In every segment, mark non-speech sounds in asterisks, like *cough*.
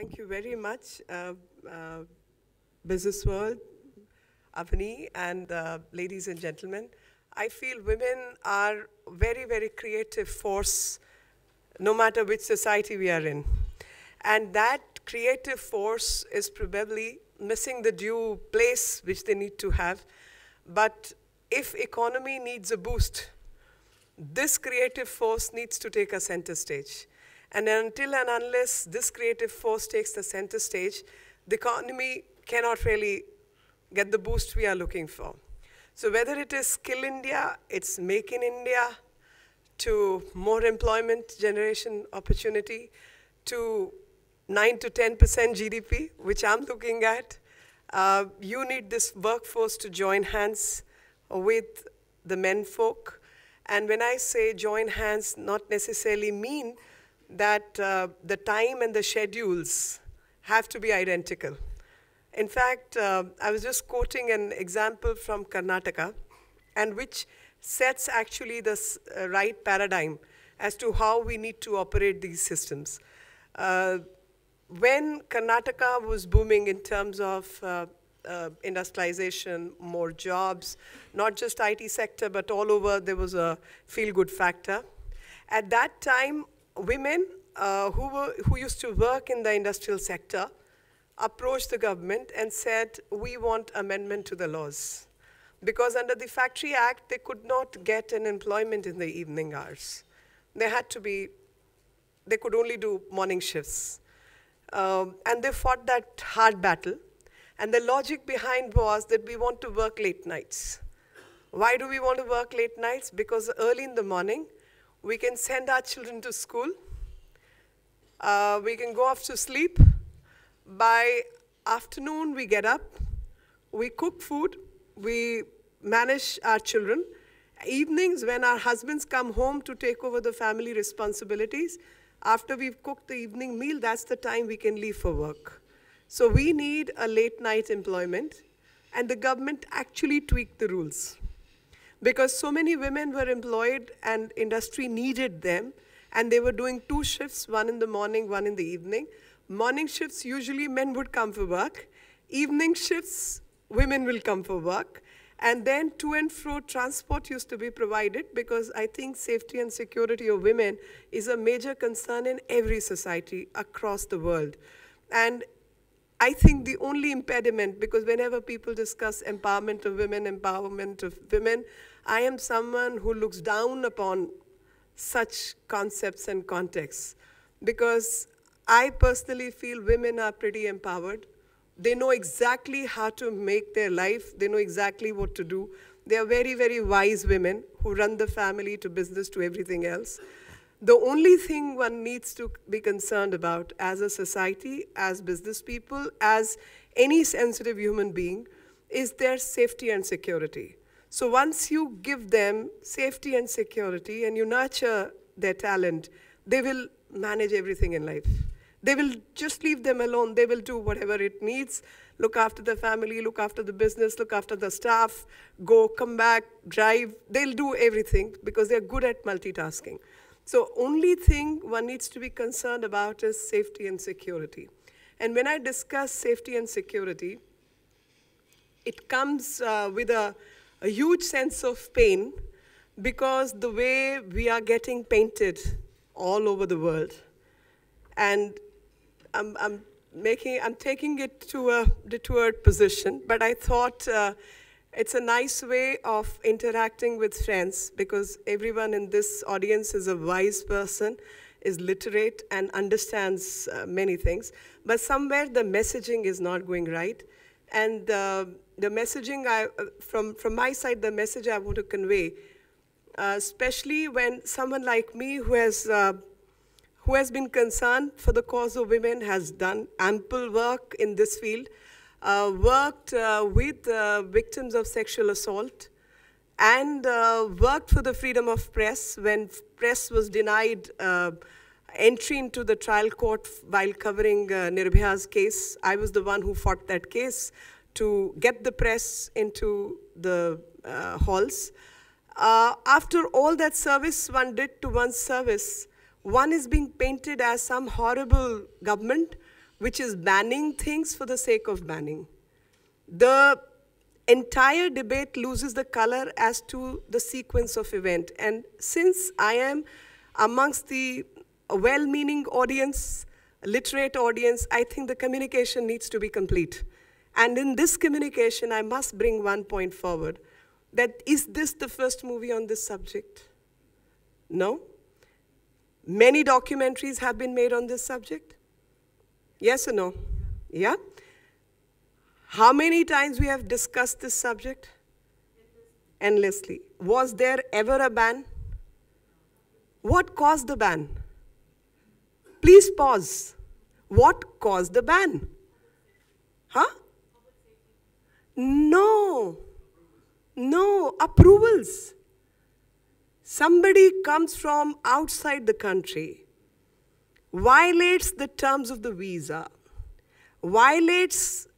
Thank you very much, uh, uh, Businessworld, Avani, and uh, ladies and gentlemen. I feel women are very, very creative force, no matter which society we are in. And that creative force is probably missing the due place which they need to have. But if economy needs a boost, this creative force needs to take a center stage. And until and unless this creative force takes the center stage, the economy cannot really get the boost we are looking for. So whether it is Skill India, it's Make in India, to more employment generation opportunity, to 9 to 10% GDP, which I'm looking at, uh, you need this workforce to join hands with the men folk. And when I say join hands, not necessarily mean that uh, the time and the schedules have to be identical. In fact, uh, I was just quoting an example from Karnataka, and which sets actually the uh, right paradigm as to how we need to operate these systems. Uh, when Karnataka was booming in terms of uh, uh, industrialization, more jobs, not just IT sector, but all over there was a feel-good factor. At that time, women uh, who, were, who used to work in the industrial sector approached the government and said, we want amendment to the laws. Because under the Factory Act, they could not get an employment in the evening hours. They had to be, they could only do morning shifts. Um, and they fought that hard battle. And the logic behind was that we want to work late nights. Why do we want to work late nights? Because early in the morning, we can send our children to school, uh, we can go off to sleep. By afternoon, we get up, we cook food, we manage our children. Evenings, when our husbands come home to take over the family responsibilities, after we've cooked the evening meal, that's the time we can leave for work. So we need a late night employment, and the government actually tweaked the rules. Because so many women were employed and industry needed them, and they were doing two shifts, one in the morning, one in the evening. Morning shifts, usually men would come for work. Evening shifts, women will come for work. And then to and fro transport used to be provided because I think safety and security of women is a major concern in every society across the world. And I think the only impediment, because whenever people discuss empowerment of women, empowerment of women, I am someone who looks down upon such concepts and contexts because I personally feel women are pretty empowered. They know exactly how to make their life. They know exactly what to do. They are very, very wise women who run the family to business to everything else. The only thing one needs to be concerned about as a society, as business people, as any sensitive human being, is their safety and security. So once you give them safety and security and you nurture their talent, they will manage everything in life. They will just leave them alone. They will do whatever it needs. Look after the family, look after the business, look after the staff, go, come back, drive. They'll do everything because they're good at multitasking. So only thing one needs to be concerned about is safety and security. And when I discuss safety and security, it comes uh, with a a huge sense of pain because the way we are getting painted all over the world. And I'm, I'm making, I'm taking it to a detoured position, but I thought uh, it's a nice way of interacting with friends because everyone in this audience is a wise person, is literate, and understands uh, many things. But somewhere the messaging is not going right. And uh, the messaging I, uh, from, from my side, the message I want to convey, uh, especially when someone like me who has, uh, who has been concerned for the cause of women, has done ample work in this field, uh, worked uh, with victims of sexual assault, and worked for the freedom of press when press was denied entry into the trial court while covering uh, Nirbhaya's case. I was the one who fought that case to get the press into the uh, halls. Uh, after all that service one did to one's service, one is being painted as some horrible government, which is banning things for the sake of banning. The entire debate loses the color as to the sequence of event. And since I am amongst the well-meaning audience, literate audience, I think the communication needs to be complete. And in this communication, I must bring one point forward, that is this the first movie on this subject? No? Many documentaries have been made on this subject? Yes or no? Yeah? How many times we have discussed this subject? Endlessly. Was there ever a ban? What caused the ban? Please pause. What caused the ban? Huh? No. No. Approvals. Somebody comes from outside the country, violates the terms of the visa, violates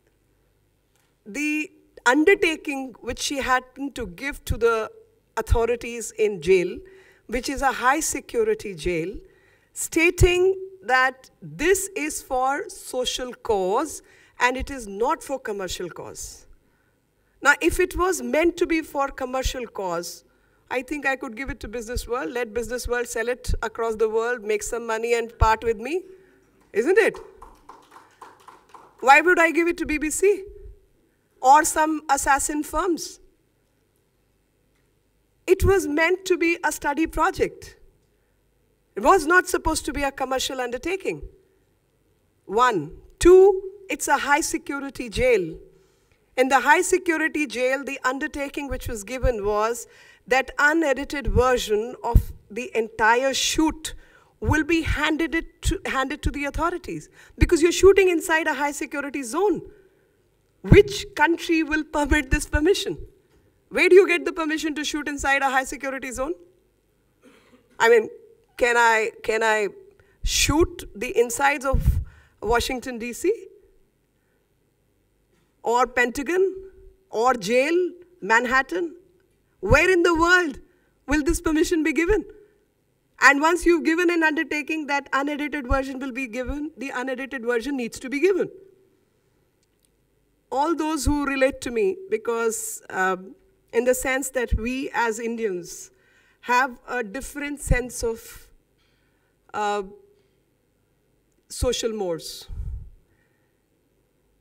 the undertaking which she had to give to the authorities in jail, which is a high security jail, stating that this is for social cause and it is not for commercial cause. Now, if it was meant to be for commercial cause, I think I could give it to Businessworld, let Businessworld sell it across the world, make some money and part with me. Isn't it? Why would I give it to BBC? Or some Assassin Films? It was meant to be a study project. It was not supposed to be a commercial undertaking. One. Two, it's a high security jail. In the high security jail, the undertaking which was given was that unedited version of the entire shoot will be handed, it to, handed to the authorities because you're shooting inside a high security zone. Which country will permit this permission? Where do you get the permission to shoot inside a high security zone? I mean, can I, can I shoot the insides of Washington, D.C.? Or Pentagon? Or jail? Manhattan? Where in the world will this permission be given? And once you've given an undertaking, that unedited version will be given, the unedited version needs to be given. All those who relate to me, because um, in the sense that we as Indians have a different sense of uh, social mores.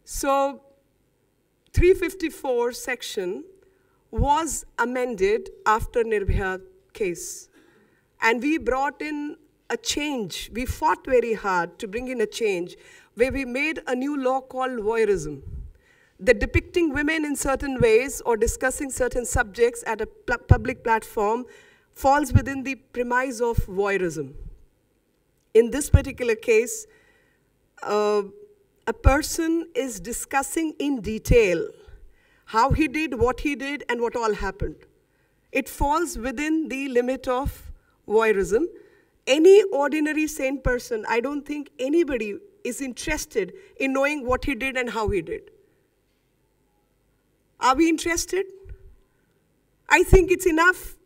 So 354 section was amended after Nirbhaya case. And we brought in a change. We fought very hard to bring in a change where we made a new law called voyeurism. The depicting women in certain ways or discussing certain subjects at a public platform falls within the premise of voyeurism. In this particular case, uh, a person is discussing in detail how he did, what he did, and what all happened. It falls within the limit of voyeurism. Any ordinary sane person, I don't think anybody is interested in knowing what he did and how he did. Are we interested? I think it's enough.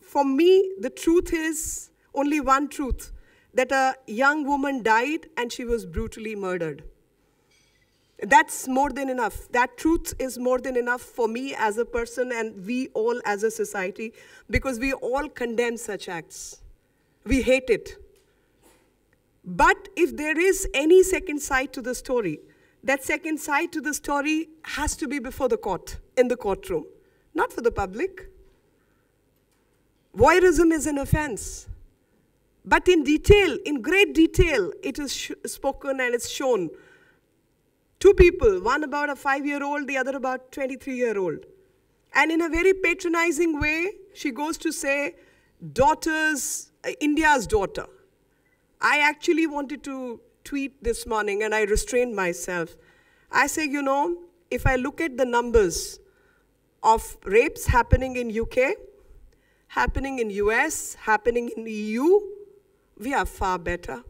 For me, the truth is only one truth that a young woman died and she was brutally murdered. That's more than enough. That truth is more than enough for me as a person and we all as a society because we all condemn such acts. We hate it. But if there is any second side to the story, that second side to the story has to be before the court, in the courtroom, not for the public. Voyeurism is an offense. But in detail, in great detail, it is spoken and it's shown Two people, one about a five year old, the other about 23 year old. And in a very patronizing way, she goes to say, daughters, uh, India's daughter. I actually wanted to tweet this morning and I restrained myself. I say, you know, if I look at the numbers of rapes happening in UK, happening in US, happening in EU, we are far better.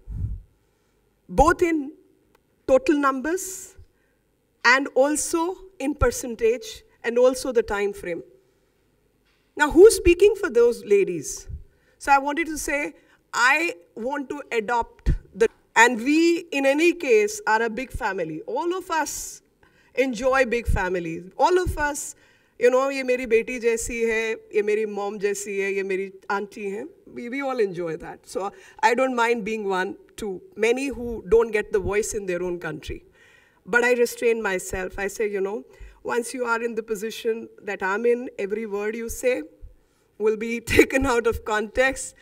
Both in total numbers and also in percentage and also the time frame. Now, who's speaking for those ladies? So I wanted to say, I want to adopt the, And we, in any case, are a big family. All of us enjoy big families. All of us, you know, ये मेरी बेटी जैसी है, ये मेरी mom जैसी है, ये मेरी auntie है. We, we all enjoy that. So I don't mind being one too. Many who don't get the voice in their own country. But I restrain myself. I say, you know, once you are in the position that I'm in, every word you say will be *laughs* taken out of context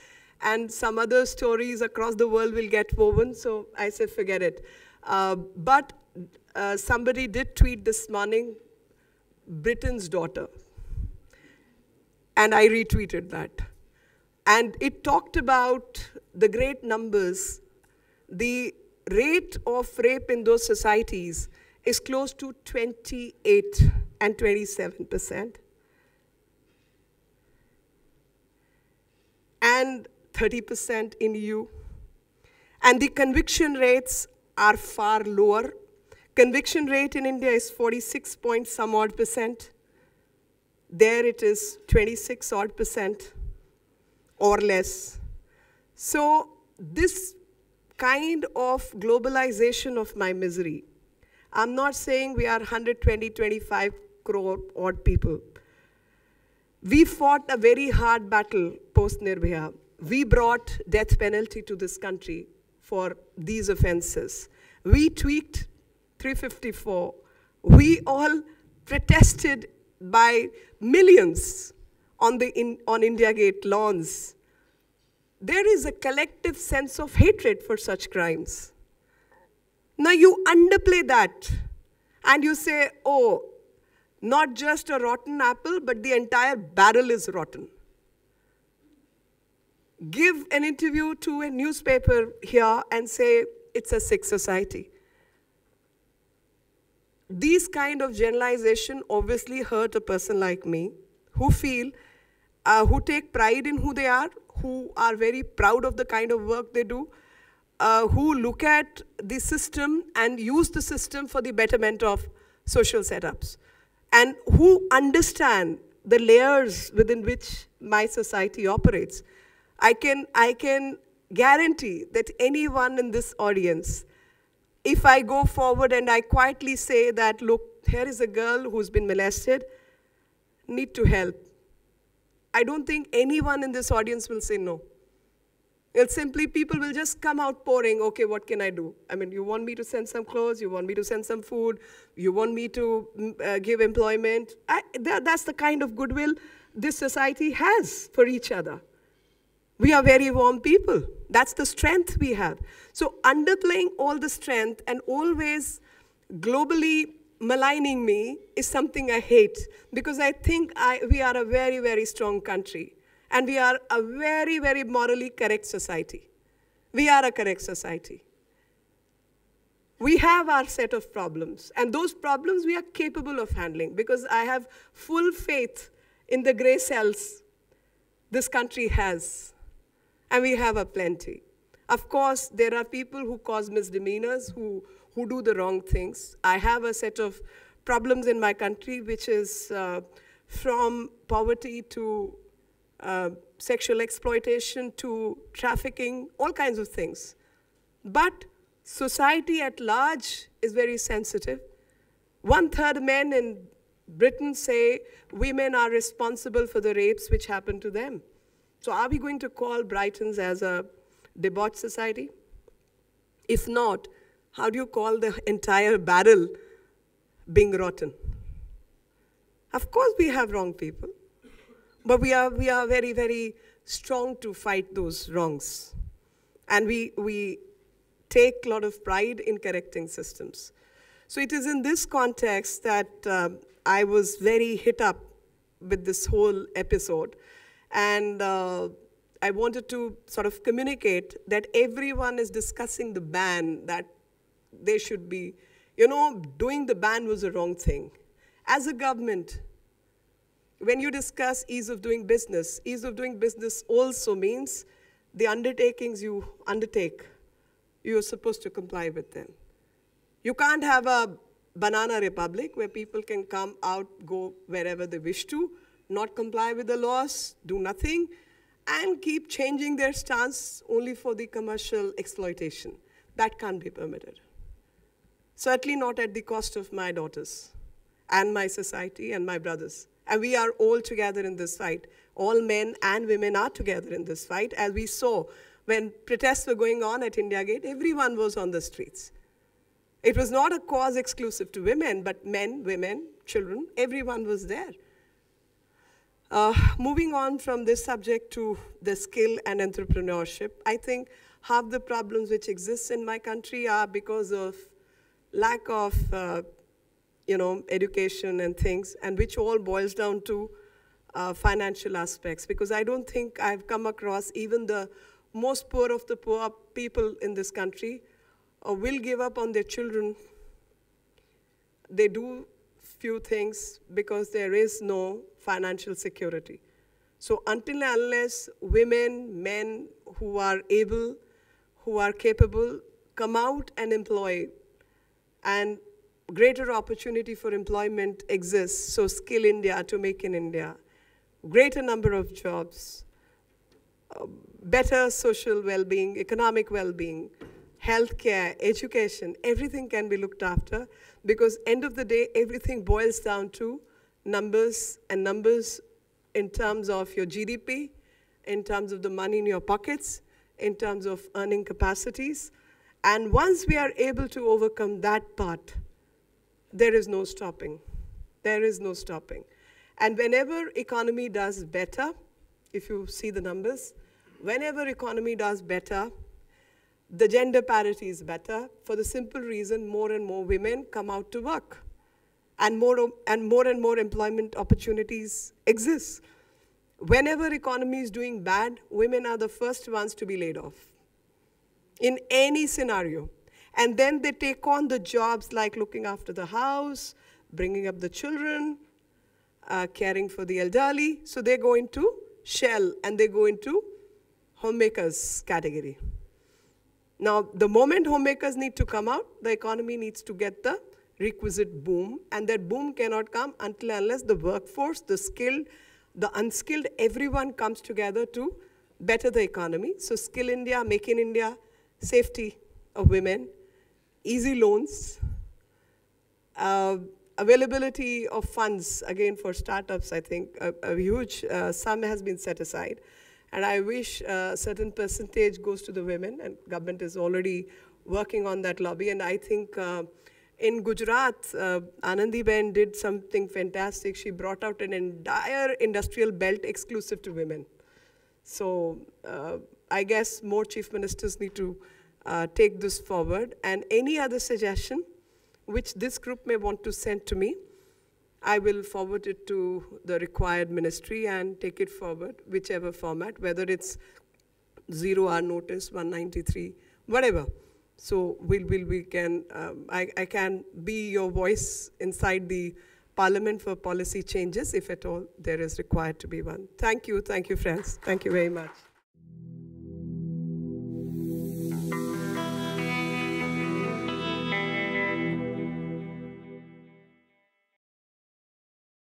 and some other stories across the world will get woven. So I said, forget it. Uh, but uh, somebody did tweet this morning, Britain's daughter. And I retweeted that. And it talked about the great numbers. The rate of rape in those societies is close to 28 and 27 percent. And 30% in EU. And the conviction rates are far lower. Conviction rate in India is 46 point some odd percent. There it is 26 odd percent or less. So this kind of globalization of my misery, I'm not saying we are 120, 25 crore odd people. We fought a very hard battle post Nirbhaya we brought death penalty to this country for these offenses. We tweaked 354. We all protested by millions on, the in, on India Gate lawns. There is a collective sense of hatred for such crimes. Now you underplay that and you say, oh, not just a rotten apple, but the entire barrel is rotten give an interview to a newspaper here and say it's a sick society. These kind of generalization obviously hurt a person like me who feel, uh, who take pride in who they are, who are very proud of the kind of work they do, uh, who look at the system and use the system for the betterment of social setups, and who understand the layers within which my society operates. I can, I can guarantee that anyone in this audience, if I go forward and I quietly say that, look, here is a girl who's been molested, need to help. I don't think anyone in this audience will say no. It's simply people will just come out pouring, okay, what can I do? I mean, you want me to send some clothes, you want me to send some food, you want me to mm, uh, give employment. I, that, that's the kind of goodwill this society has for each other. We are very warm people. That's the strength we have. So underplaying all the strength and always globally maligning me is something I hate because I think I, we are a very, very strong country and we are a very, very morally correct society. We are a correct society. We have our set of problems, and those problems we are capable of handling because I have full faith in the gray cells this country has and we have a plenty. Of course, there are people who cause misdemeanors, who, who do the wrong things. I have a set of problems in my country, which is uh, from poverty to uh, sexual exploitation to trafficking, all kinds of things. But society at large is very sensitive. One third men in Britain say women are responsible for the rapes which happen to them. So are we going to call Britons as a debauched society? If not, how do you call the entire barrel being rotten? Of course we have wrong people, but we are, we are very, very strong to fight those wrongs. And we, we take a lot of pride in correcting systems. So it is in this context that uh, I was very hit up with this whole episode. And uh, I wanted to sort of communicate that everyone is discussing the ban, that they should be, you know, doing the ban was a wrong thing. As a government, when you discuss ease of doing business, ease of doing business also means the undertakings you undertake, you're supposed to comply with them. You can't have a banana republic where people can come out, go wherever they wish to, not comply with the laws, do nothing, and keep changing their stance only for the commercial exploitation. That can't be permitted. Certainly not at the cost of my daughters and my society and my brothers. And we are all together in this fight. All men and women are together in this fight. As we saw when protests were going on at India Gate, everyone was on the streets. It was not a cause exclusive to women, but men, women, children, everyone was there. Uh, moving on from this subject to the skill and entrepreneurship, I think half the problems which exist in my country are because of lack of, uh, you know, education and things, and which all boils down to uh, financial aspects. Because I don't think I've come across even the most poor of the poor people in this country uh, will give up on their children. They do few things because there is no financial security. So until unless women, men who are able, who are capable, come out and employ, and greater opportunity for employment exists, so Skill India to Make in India, greater number of jobs, uh, better social well-being, economic well-being, healthcare, education, everything can be looked after because end of the day, everything boils down to numbers and numbers in terms of your GDP, in terms of the money in your pockets, in terms of earning capacities. And once we are able to overcome that part, there is no stopping. There is no stopping. And whenever economy does better, if you see the numbers, whenever economy does better, the gender parity is better for the simple reason more and more women come out to work and more and more and more employment opportunities exist. Whenever economy is doing bad, women are the first ones to be laid off in any scenario. And then they take on the jobs like looking after the house, bringing up the children, uh, caring for the elderly. So they go into shell and they go into homemakers category. Now, the moment homemakers need to come out, the economy needs to get the requisite boom, and that boom cannot come until unless the workforce, the skilled, the unskilled, everyone comes together to better the economy. So Skill India, Make in India, safety of women, easy loans, uh, availability of funds, again for startups, I think a, a huge uh, sum has been set aside. And I wish a certain percentage goes to the women, and government is already working on that lobby. And I think uh, in Gujarat, uh, Anandi Ben did something fantastic. She brought out an entire industrial belt exclusive to women. So uh, I guess more chief ministers need to uh, take this forward. And any other suggestion which this group may want to send to me, I will forward it to the required ministry and take it forward, whichever format, whether it's zero hour notice, 193, whatever. So we'll, we'll, we can, um, I, I can be your voice inside the parliament for policy changes, if at all there is required to be one. Thank you, thank you, friends. Thank you very much.